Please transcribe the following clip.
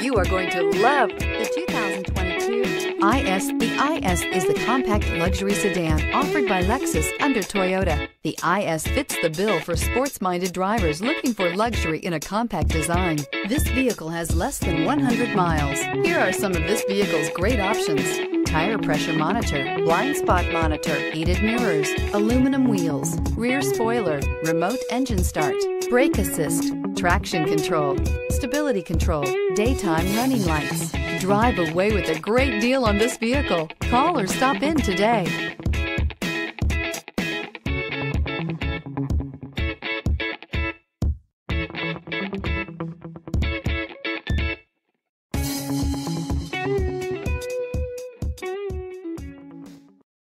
You are going to love the 2022 IS. The IS is the compact luxury sedan offered by Lexus under Toyota. The IS fits the bill for sports-minded drivers looking for luxury in a compact design. This vehicle has less than 100 miles. Here are some of this vehicle's great options tire pressure monitor, blind spot monitor, heated mirrors, aluminum wheels, rear spoiler, remote engine start, brake assist, traction control, stability control, daytime running lights. Drive away with a great deal on this vehicle. Call or stop in today.